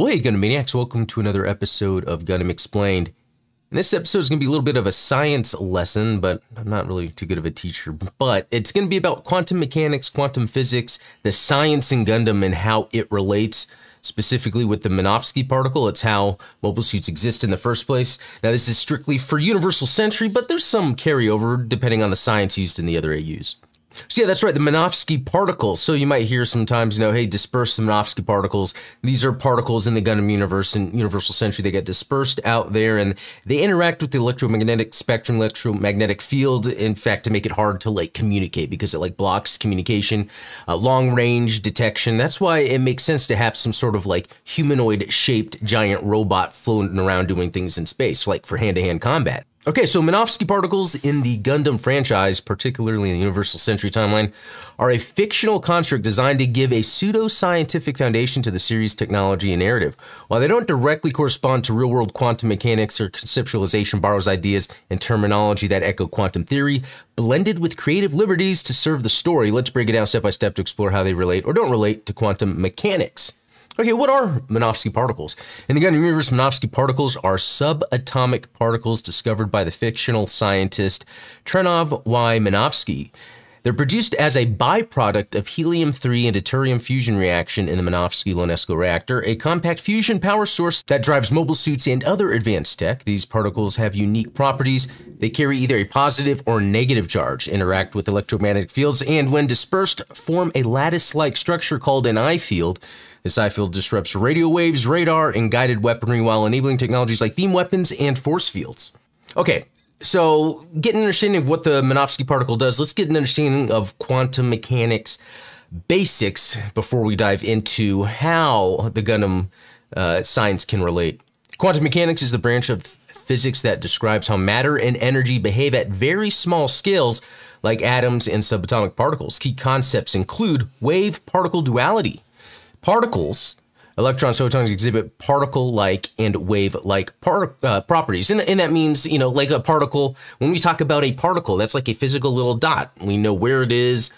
Well, hey, Gundam Maniacs, welcome to another episode of Gundam Explained. And this episode is going to be a little bit of a science lesson, but I'm not really too good of a teacher. But it's going to be about quantum mechanics, quantum physics, the science in Gundam, and how it relates specifically with the Minovsky particle. It's how mobile suits exist in the first place. Now, this is strictly for Universal Century, but there's some carryover depending on the science used in the other AUs. So yeah, that's right, the Minovsky particles. So you might hear sometimes, you know, hey, disperse the Minovsky particles. These are particles in the Gundam universe and Universal Century. They get dispersed out there and they interact with the electromagnetic spectrum, electromagnetic field, in fact, to make it hard to like communicate because it like blocks communication, uh, long range detection. That's why it makes sense to have some sort of like humanoid shaped giant robot floating around doing things in space, like for hand to hand combat. Okay, so Minovsky particles in the Gundam franchise, particularly in the Universal Century timeline, are a fictional construct designed to give a pseudo-scientific foundation to the series' technology and narrative. While they don't directly correspond to real-world quantum mechanics or conceptualization borrows ideas and terminology that echo quantum theory, blended with creative liberties to serve the story, let's break it down step by step to explore how they relate or don't relate to quantum mechanics. Okay, what are Minovsky particles? In the Gundam universe, Minovsky particles are subatomic particles discovered by the fictional scientist Trenov Y. Minovsky. They're produced as a byproduct of helium-3 and deuterium fusion reaction in the Minovsky-Ionesco reactor, a compact fusion power source that drives mobile suits and other advanced tech. These particles have unique properties. They carry either a positive or negative charge, interact with electromagnetic fields, and when dispersed, form a lattice-like structure called an I field, this I field disrupts radio waves, radar, and guided weaponry while enabling technologies like beam weapons and force fields. Okay, so get an understanding of what the Minovsky particle does. Let's get an understanding of quantum mechanics basics before we dive into how the Gundam uh, science can relate. Quantum mechanics is the branch of physics that describes how matter and energy behave at very small scales like atoms and subatomic particles. Key concepts include wave particle duality, Particles, electrons, photons exhibit particle-like and wave-like uh, properties. And, and that means, you know, like a particle, when we talk about a particle, that's like a physical little dot. We know where it is,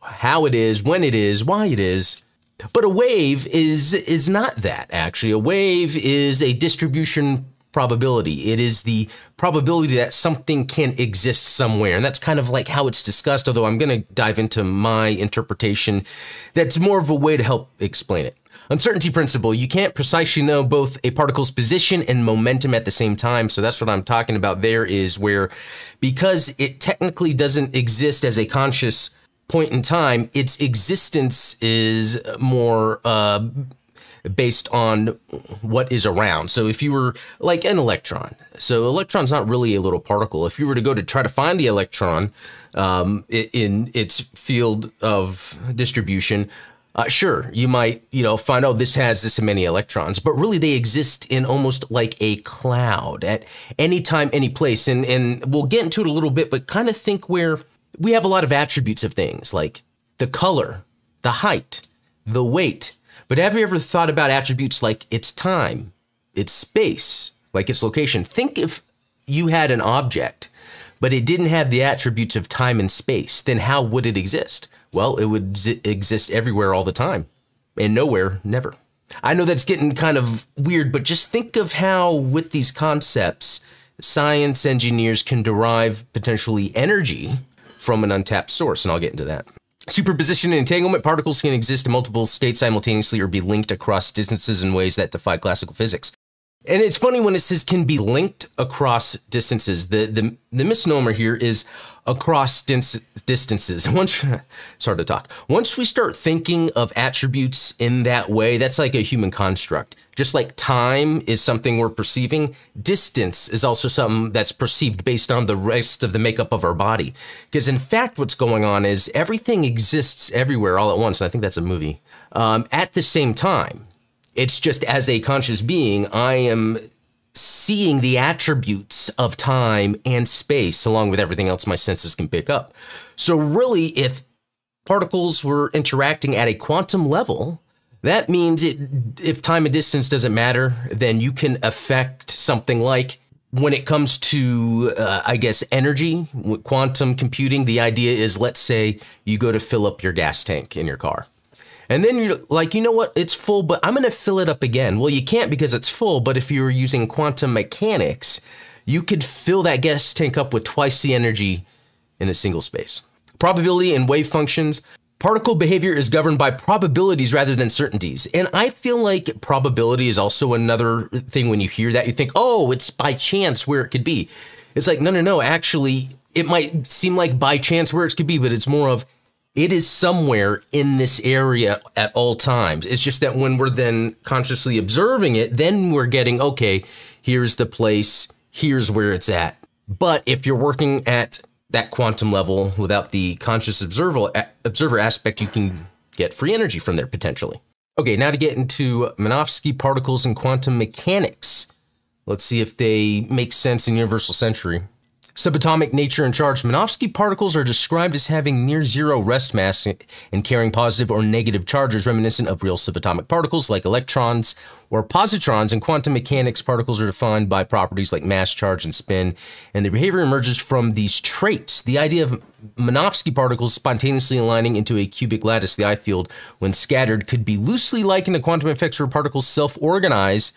how it is, when it is, why it is. But a wave is is not that actually. A wave is a distribution probability. It is the probability that something can exist somewhere. And that's kind of like how it's discussed, although I'm going to dive into my interpretation that's more of a way to help explain it. Uncertainty principle, you can't precisely know both a particle's position and momentum at the same time. So that's what I'm talking about there is where because it technically doesn't exist as a conscious point in time, its existence is more uh, based on what is around. So if you were like an electron, so electron's not really a little particle. If you were to go to try to find the electron um, in its field of distribution, uh, sure, you might, you know, find, oh, this has this many electrons, but really they exist in almost like a cloud at any time, any place. And, and we'll get into it a little bit, but kind of think where we have a lot of attributes of things like the color, the height, the weight, but have you ever thought about attributes like its time, its space, like its location? Think if you had an object, but it didn't have the attributes of time and space, then how would it exist? Well, it would exist everywhere all the time and nowhere, never. I know that's getting kind of weird, but just think of how, with these concepts, science engineers can derive potentially energy from an untapped source, and I'll get into that. Superposition and entanglement particles can exist in multiple states simultaneously or be linked across distances in ways that defy classical physics. And it's funny when it says can be linked across distances. The the, the misnomer here is across distances. Once it's hard to talk. Once we start thinking of attributes in that way, that's like a human construct. Just like time is something we're perceiving, distance is also something that's perceived based on the rest of the makeup of our body. Because in fact, what's going on is everything exists everywhere all at once. And I think that's a movie. Um, at the same time, it's just as a conscious being, I am seeing the attributes of time and space along with everything else my senses can pick up. So, really, if particles were interacting at a quantum level, that means it, if time and distance doesn't matter, then you can affect something like when it comes to, uh, I guess, energy, quantum computing, the idea is let's say you go to fill up your gas tank in your car. And then you're like, you know what? It's full, but I'm going to fill it up again. Well, you can't because it's full, but if you were using quantum mechanics, you could fill that gas tank up with twice the energy in a single space. Probability and wave functions. Particle behavior is governed by probabilities rather than certainties. And I feel like probability is also another thing when you hear that, you think, oh, it's by chance where it could be. It's like, no, no, no. Actually, it might seem like by chance where it could be, but it's more of it is somewhere in this area at all times. It's just that when we're then consciously observing it, then we're getting, okay, here's the place, here's where it's at. But if you're working at that quantum level without the conscious observer, observer aspect, you can get free energy from there potentially. Okay, now to get into Minovsky particles and quantum mechanics. Let's see if they make sense in universal century. Subatomic nature and charge. Minovsky particles are described as having near zero rest mass and carrying positive or negative charges reminiscent of real subatomic particles like electrons or positrons. In quantum mechanics, particles are defined by properties like mass, charge, and spin, and their behavior emerges from these traits. The idea of Minovsky particles spontaneously aligning into a cubic lattice, the I field, when scattered, could be loosely likened to quantum effects where particles self-organize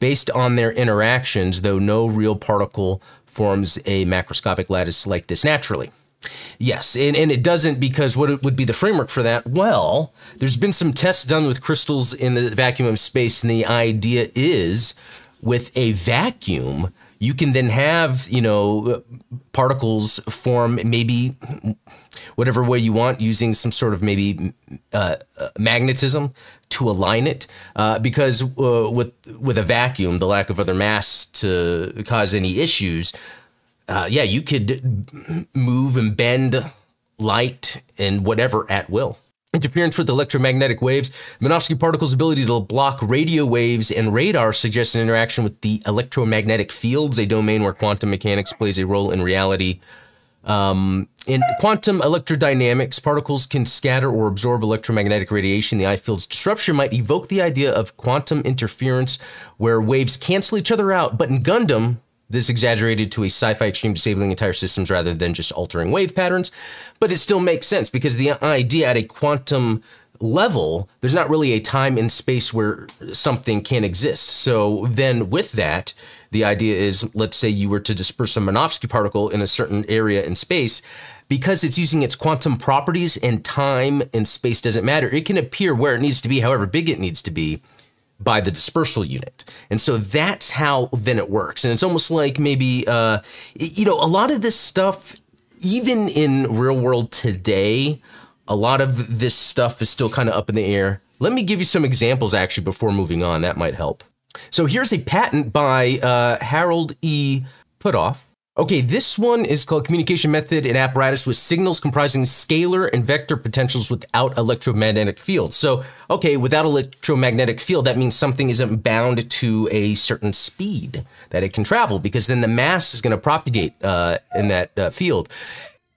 based on their interactions, though no real particle forms a macroscopic lattice like this naturally. Yes, and, and it doesn't because what would be the framework for that? Well, there's been some tests done with crystals in the vacuum of space, and the idea is with a vacuum, you can then have, you know, particles form maybe whatever way you want using some sort of maybe uh, uh magnetism to align it uh, because uh, with with a vacuum, the lack of other mass to cause any issues, uh, yeah, you could move and bend light and whatever at will. Interference with electromagnetic waves. Minovsky particles' ability to block radio waves and radar suggests an interaction with the electromagnetic fields, a domain where quantum mechanics plays a role in reality. Um, in quantum electrodynamics, particles can scatter or absorb electromagnetic radiation. The I field's disruption might evoke the idea of quantum interference, where waves cancel each other out. But in Gundam, this exaggerated to a sci-fi extreme disabling entire systems rather than just altering wave patterns. But it still makes sense because the idea at a quantum level, there's not really a time and space where something can exist. So then with that, the idea is, let's say you were to disperse a Minovsky particle in a certain area in space, because it's using its quantum properties and time and space doesn't matter, it can appear where it needs to be, however big it needs to be, by the dispersal unit. And so that's how then it works. And it's almost like maybe, uh, you know, a lot of this stuff, even in real world today, a lot of this stuff is still kind of up in the air. Let me give you some examples actually before moving on. That might help. So here's a patent by uh, Harold E. Puthoff. Okay, this one is called Communication Method and Apparatus with Signals Comprising Scalar and Vector Potentials Without Electromagnetic Fields. So, okay, without electromagnetic field, that means something isn't bound to a certain speed that it can travel because then the mass is going to propagate uh, in that uh, field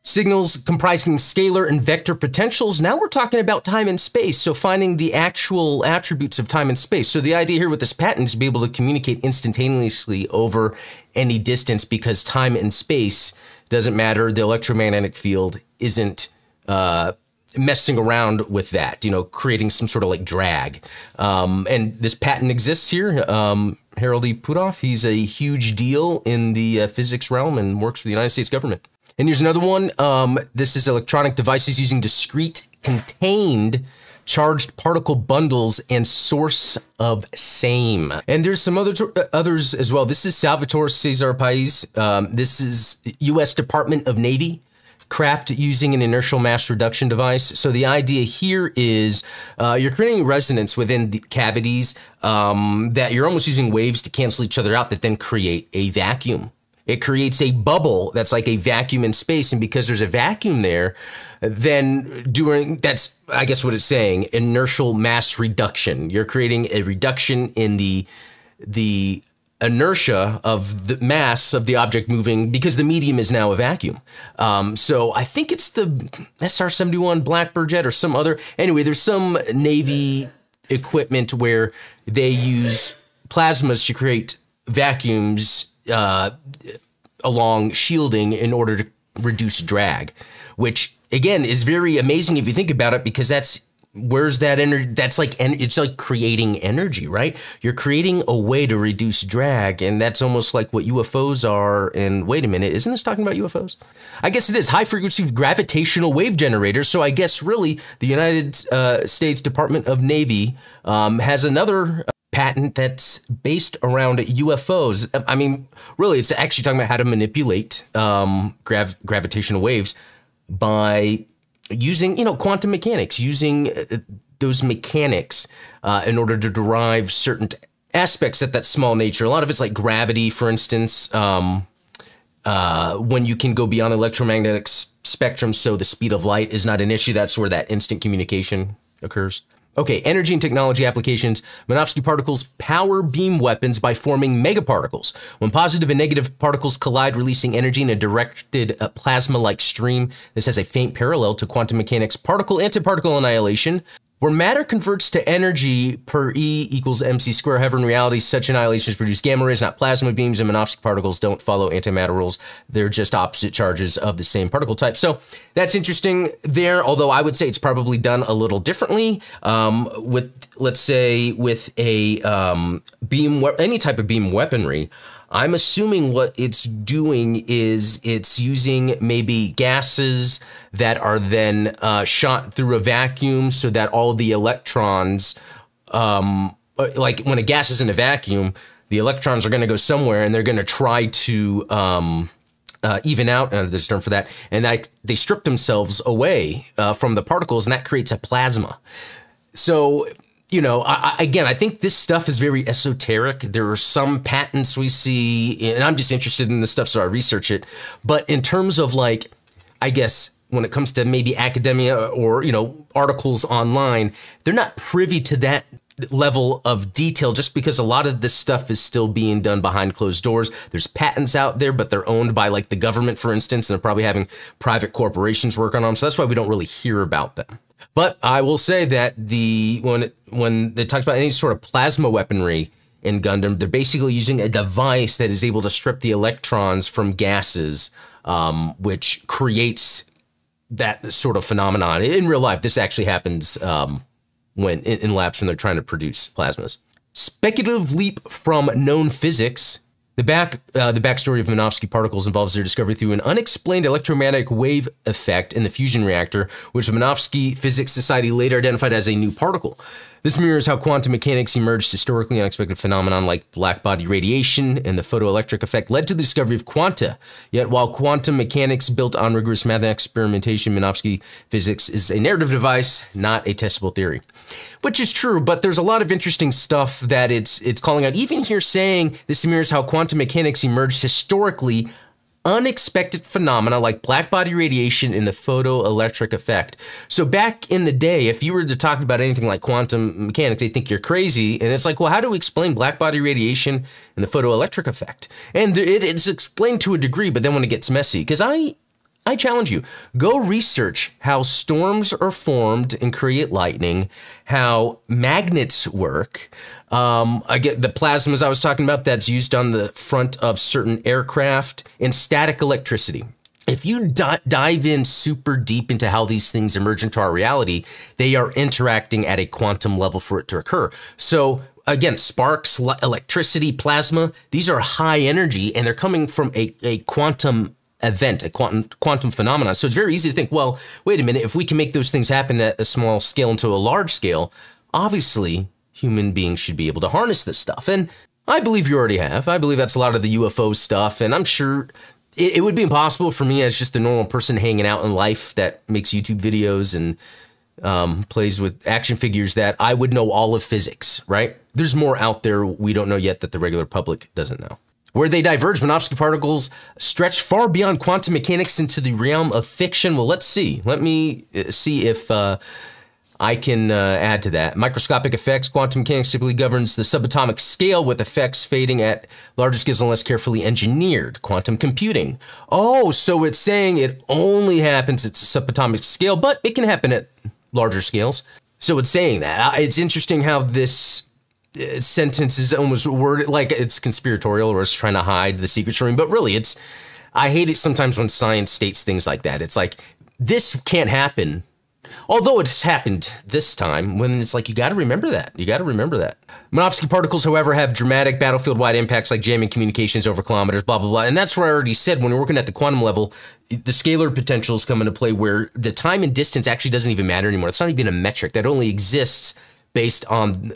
signals comprising scalar and vector potentials. Now we're talking about time and space, so finding the actual attributes of time and space. So the idea here with this patent is to be able to communicate instantaneously over any distance because time and space doesn't matter. The electromagnetic field isn't uh, messing around with that, you know, creating some sort of like drag. Um, and this patent exists here. Um, Harold E. Puthoff, he's a huge deal in the uh, physics realm and works for the United States government. And here's another one. Um, this is electronic devices using discrete contained charged particle bundles and source of same. And there's some other others as well. This is Salvatore Cezar Pais. Um, this is U.S. Department of Navy craft using an inertial mass reduction device. So the idea here is uh, you're creating resonance within the cavities um, that you're almost using waves to cancel each other out that then create a vacuum. It creates a bubble that's like a vacuum in space. And because there's a vacuum there, then during that's, I guess what it's saying, inertial mass reduction. You're creating a reduction in the, the inertia of the mass of the object moving because the medium is now a vacuum. Um, so I think it's the SR-71 Blackbird jet or some other. Anyway, there's some Navy equipment where they use plasmas to create vacuums uh, along shielding in order to reduce drag, which again is very amazing if you think about it, because that's where's that energy? That's like it's like creating energy, right? You're creating a way to reduce drag, and that's almost like what UFOs are. And wait a minute, isn't this talking about UFOs? I guess it is high frequency gravitational wave generators. So I guess really the United uh, States Department of Navy um, has another patent that's based around UFOs. I mean, really, it's actually talking about how to manipulate um, grav- gravitational waves by using, you know, quantum mechanics, using uh, those mechanics uh, in order to derive certain aspects at that small nature. A lot of it's like gravity, for instance, um, uh, when you can go beyond electromagnetic spectrum, so the speed of light is not an issue. That's where that instant communication occurs. Okay, energy and technology applications. Minovsky particles power beam weapons by forming megaparticles. When positive and negative particles collide, releasing energy in a directed uh, plasma-like stream, this has a faint parallel to quantum mechanics particle-antiparticle annihilation, where matter converts to energy per E equals mc square. However, in reality, such annihilations produce gamma rays, not plasma beams, and Minovsky particles don't follow antimatter rules. They're just opposite charges of the same particle type. So that's interesting there, although I would say it's probably done a little differently um, with, let's say, with a um, beam, any type of beam weaponry. I'm assuming what it's doing is it's using maybe gases that are then uh, shot through a vacuum so that all the electrons, um, uh, like when a gas is in a vacuum, the electrons are going to go somewhere and they're going to try to um, uh, even out, uh, there's a term for that, and that they strip themselves away uh, from the particles and that creates a plasma. So you know, I, again, I think this stuff is very esoteric. There are some patents we see, and I'm just interested in this stuff, so I research it. But in terms of like, I guess when it comes to maybe academia or you know articles online, they're not privy to that level of detail just because a lot of this stuff is still being done behind closed doors. There's patents out there, but they're owned by like the government, for instance, and they're probably having private corporations work on them. So that's why we don't really hear about them. But I will say that the when when they talk about any sort of plasma weaponry in Gundam, they're basically using a device that is able to strip the electrons from gases, um, which creates that sort of phenomenon. In real life, this actually happens um, when in, in labs when they're trying to produce plasmas. Speculative leap from known physics the back uh, the backstory of Minovsky particles involves their discovery through an unexplained electromagnetic wave effect in the fusion reactor, which the Minovsky Physics Society later identified as a new particle. This mirrors how quantum mechanics emerged historically unexpected phenomenon like blackbody radiation and the photoelectric effect led to the discovery of quanta. Yet while quantum mechanics built on rigorous math experimentation, Minovsky physics is a narrative device, not a testable theory. Which is true, but there's a lot of interesting stuff that it's it's calling out. Even here saying this mirrors how quantum mechanics emerged historically unexpected phenomena like blackbody radiation and the photoelectric effect. So back in the day, if you were to talk about anything like quantum mechanics, they think you're crazy. And it's like, well, how do we explain blackbody radiation and the photoelectric effect? And it's explained to a degree, but then when it gets messy, because I I challenge you, go research how storms are formed and create lightning, how magnets work. Um, I get the plasmas I was talking about that's used on the front of certain aircraft and static electricity. If you dive in super deep into how these things emerge into our reality, they are interacting at a quantum level for it to occur. So again, sparks, electricity, plasma, these are high energy and they're coming from a, a quantum event, a quantum quantum phenomenon. So it's very easy to think, well, wait a minute, if we can make those things happen at a small scale into a large scale, obviously human beings should be able to harness this stuff. And I believe you already have. I believe that's a lot of the UFO stuff, and I'm sure it, it would be impossible for me as just a normal person hanging out in life that makes YouTube videos and um, plays with action figures that I would know all of physics, right? There's more out there we don't know yet that the regular public doesn't know. Where they diverge, Minovsky particles stretch far beyond quantum mechanics into the realm of fiction. Well, let's see. Let me uh, see if uh, I can uh, add to that. Microscopic effects. Quantum mechanics typically governs the subatomic scale with effects fading at larger scales unless carefully engineered. Quantum computing. Oh, so it's saying it only happens at subatomic scale, but it can happen at larger scales. So it's saying that. It's interesting how this Uh, sentence is almost worded like it's conspiratorial or it's trying to hide the secrets from me. But really, it's I hate it sometimes when science states things like that. It's like this can't happen Although it's happened this time, when it's like you got to remember that. You got to remember that. Minovsky particles, however, have dramatic battlefield-wide impacts like jamming communications over kilometers, blah blah blah. And that's where I already said when we're working at the quantum level, the scalar potentials come into play where the time and distance actually doesn't even matter anymore. It's not even a metric that only exists based on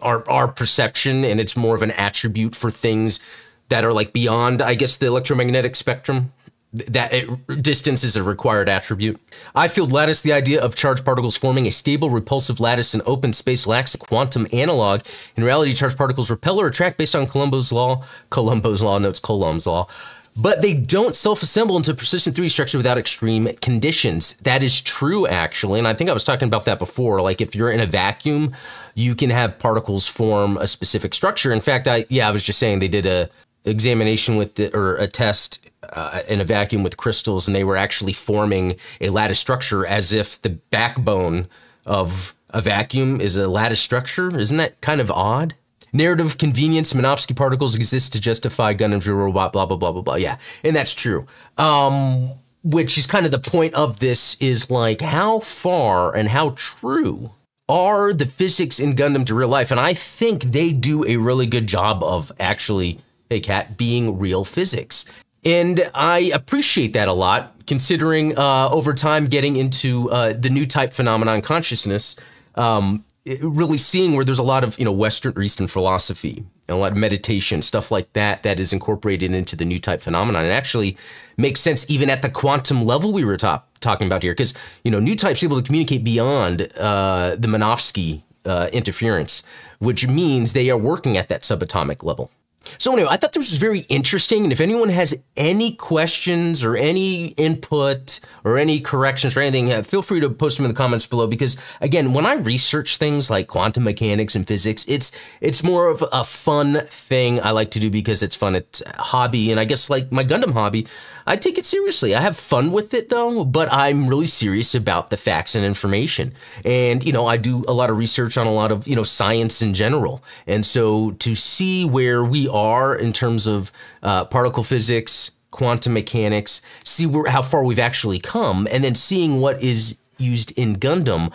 our our perception, and it's more of an attribute for things that are like beyond, I guess, the electromagnetic spectrum that it, distance is a required attribute. I field lattice, the idea of charged particles forming a stable repulsive lattice in open space lacks a quantum analog. In reality, charged particles repel or attract based on Colombo's law. Colombo's law notes Coulomb's law. But they don't self-assemble into persistent 3D structure without extreme conditions. That is true, actually. And I think I was talking about that before. Like if you're in a vacuum, you can have particles form a specific structure. In fact, I yeah, I was just saying they did a examination with the, or a test uh, in a vacuum with crystals, and they were actually forming a lattice structure as if the backbone of a vacuum is a lattice structure. Isn't that kind of odd? Narrative convenience, Minovsky particles exist to justify Gundam's real robot, blah, blah, blah, blah, blah. Yeah, and that's true. Um, which is kind of the point of this is like how far and how true are the physics in Gundam to real life? And I think they do a really good job of actually, hey, Cat, being real physics. And I appreciate that a lot, considering uh, over time getting into uh, the new type phenomenon consciousness, um, really seeing where there's a lot of you know Western or Eastern philosophy and a lot of meditation, stuff like that, that is incorporated into the new type phenomenon. It actually makes sense even at the quantum level we were top, talking about here, because you know new type's able to communicate beyond uh, the Minovsky uh, interference, which means they are working at that subatomic level. So anyway, I thought this was very interesting, and if anyone has any questions or any input or any corrections or anything, uh, feel free to post them in the comments below. Because again, when I research things like quantum mechanics and physics, it's it's more of a fun thing I like to do because it's fun. It's a hobby, and I guess like my Gundam hobby, I take it seriously. I have fun with it though, but I'm really serious about the facts and information. And you know, I do a lot of research on a lot of you know science in general, and so to see where we are in terms of uh, particle physics, quantum mechanics, see where, how far we've actually come, and then seeing what is used in Gundam.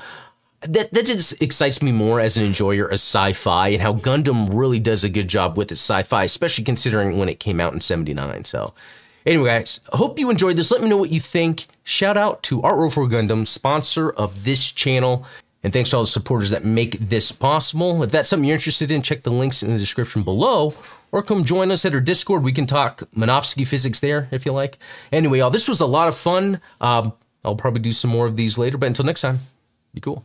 That, that just excites me more as an enjoyer of sci-fi and how Gundam really does a good job with its sci-fi, especially considering when it came out in 79. So anyway, guys, hope you enjoyed this. Let me know what you think. Shout out to Artrovo Gundam, sponsor of this channel. And thanks to all the supporters that make this possible. If that's something you're interested in, check the links in the description below or come join us at our Discord. We can talk Minovsky physics there if you like. Anyway, y'all, this was a lot of fun. Um, I'll probably do some more of these later, but until next time, be cool.